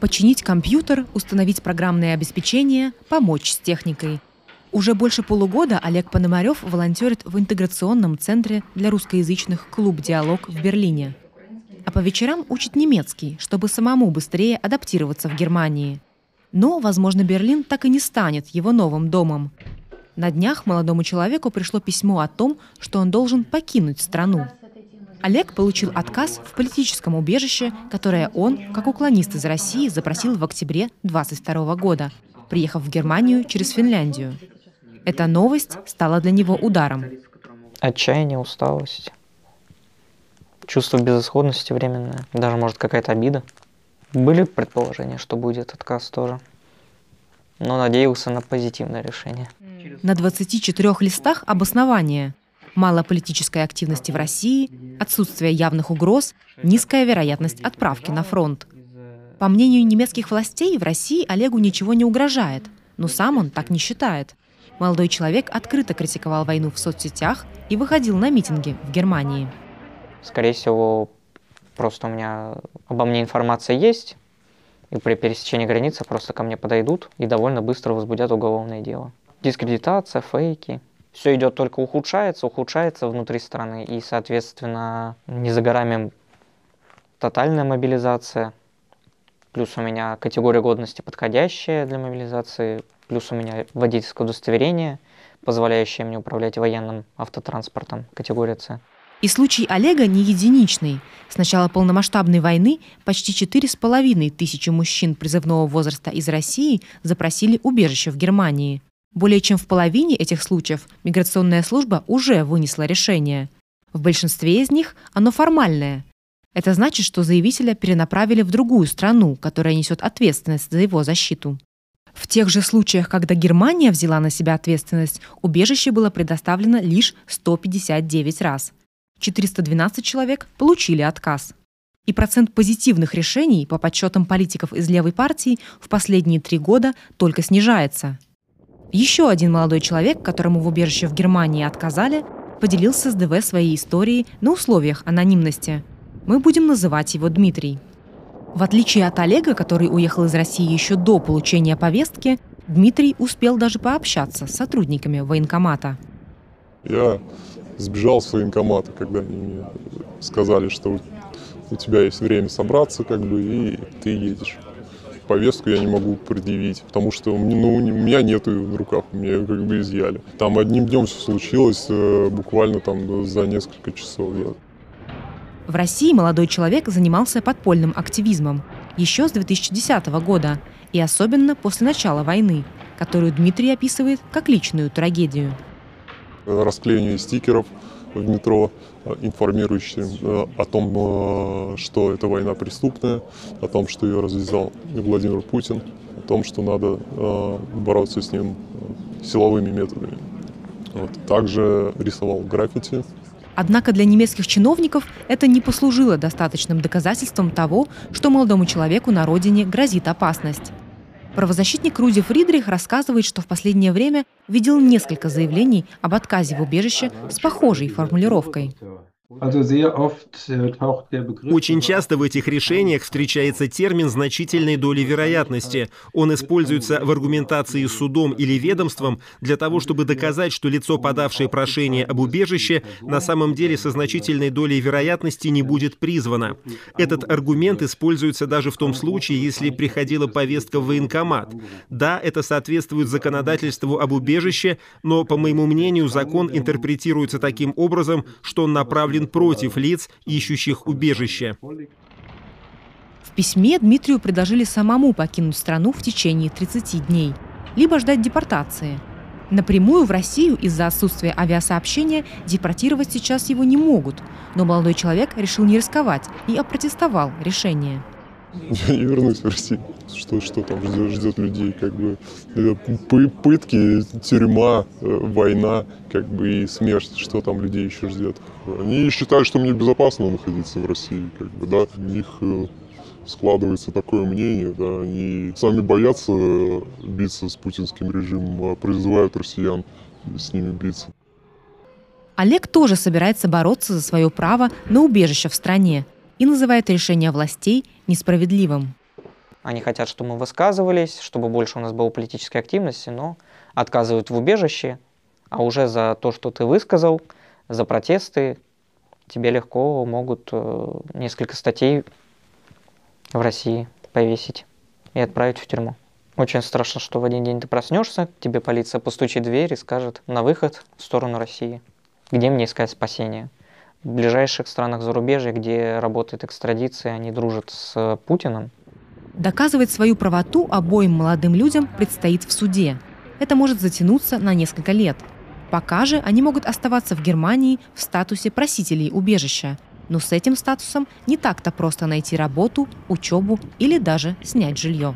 Починить компьютер, установить программное обеспечение, помочь с техникой. Уже больше полугода Олег Пономарев волонтерит в интеграционном центре для русскоязычных «Клуб Диалог» в Берлине. А по вечерам учит немецкий, чтобы самому быстрее адаптироваться в Германии. Но, возможно, Берлин так и не станет его новым домом. На днях молодому человеку пришло письмо о том, что он должен покинуть страну. Олег получил отказ в политическом убежище, которое он, как уклонист из России, запросил в октябре 22 года, приехав в Германию через Финляндию. Эта новость стала для него ударом. Отчаяние, усталость, чувство безысходности временное, даже, может, какая-то обида. Были предположения, что будет отказ тоже, но надеялся на позитивное решение. На 24 листах обоснование – мало политической активности в России, отсутствие явных угроз, низкая вероятность отправки на фронт. По мнению немецких властей, в России Олегу ничего не угрожает, но сам он так не считает. Молодой человек открыто критиковал войну в соцсетях и выходил на митинги в Германии. Скорее всего, просто у меня обо мне информация есть, и при пересечении границы просто ко мне подойдут и довольно быстро возбудят уголовное дело. Дискредитация, фейки – все идет только ухудшается, ухудшается внутри страны, и, соответственно, не за горами тотальная мобилизация, плюс у меня категория годности подходящая для мобилизации, плюс у меня водительское удостоверение, позволяющее мне управлять военным автотранспортом, категория С. И случай Олега не единичный. С начала полномасштабной войны почти четыре с половиной тысячи мужчин призывного возраста из России запросили убежище в Германии. Более чем в половине этих случаев миграционная служба уже вынесла решение. В большинстве из них оно формальное. Это значит, что заявителя перенаправили в другую страну, которая несет ответственность за его защиту. В тех же случаях, когда Германия взяла на себя ответственность, убежище было предоставлено лишь 159 раз. 412 человек получили отказ. И процент позитивных решений по подсчетам политиков из левой партии в последние три года только снижается. Еще один молодой человек, которому в убежище в Германии отказали, поделился с ДВ своей историей на условиях анонимности. Мы будем называть его Дмитрий. В отличие от Олега, который уехал из России еще до получения повестки, Дмитрий успел даже пообщаться с сотрудниками военкомата. Я сбежал с военкомата, когда они мне сказали, что у тебя есть время собраться, как бы, и ты едешь повестку я не могу предъявить, потому что ну, у меня нет ее в руках, мне как бы изъяли. Там одним днем все случилось, э, буквально там за несколько часов. Я... В России молодой человек занимался подпольным активизмом еще с 2010 года, и особенно после начала войны, которую Дмитрий описывает как личную трагедию. Расклеивание стикеров – в метро, э, информирующим э, о том, э, что эта война преступная, о том, что ее развязал Владимир Путин, о том, что надо бороться с ним силовыми методами. Вот. Также рисовал граффити. Однако для немецких чиновников это не послужило достаточным доказательством того, что молодому человеку на родине грозит опасность. Правозащитник Руди Фридрих рассказывает, что в последнее время видел несколько заявлений об отказе в убежище с похожей формулировкой. Äh, Очень часто в этих решениях встречается термин значительной доли вероятности. Он используется в аргументации судом или ведомством для того, чтобы доказать, что лицо, подавшее прошение об убежище, на самом деле со значительной долей вероятности не будет призвано. Этот аргумент используется даже в том случае, если приходила повестка в военкомат. Да, это соответствует законодательству об убежище, но, по моему мнению, закон интерпретируется таким образом, что он направлен направлен против лиц, ищущих убежище. В письме Дмитрию предложили самому покинуть страну в течение 30 дней, либо ждать депортации. Напрямую в Россию из-за отсутствия авиасообщения депортировать сейчас его не могут, но молодой человек решил не рисковать и опротестовал решение. Я не вернусь в Россию. Что, что там ждет, ждет людей, как бы э, пытки, тюрьма, э, война, как бы и смерть, что там людей еще ждет. Они считают, что мне безопасно находиться в России, как бы, да, у них э, складывается такое мнение, да, они сами боятся биться с путинским режимом, а призывают россиян с ними биться. Олег тоже собирается бороться за свое право на убежище в стране и называет решение властей несправедливым. Они хотят, чтобы мы высказывались, чтобы больше у нас было политической активности, но отказывают в убежище, а уже за то, что ты высказал, за протесты, тебе легко могут э, несколько статей в России повесить и отправить в тюрьму. Очень страшно, что в один день ты проснешься, тебе полиция постучит в дверь и скажет на выход в сторону России. Где мне искать спасение? В ближайших странах зарубежья, где работает экстрадиция, они дружат с Путиным. Доказывать свою правоту обоим молодым людям предстоит в суде. Это может затянуться на несколько лет. Пока же они могут оставаться в Германии в статусе просителей убежища. Но с этим статусом не так-то просто найти работу, учебу или даже снять жилье.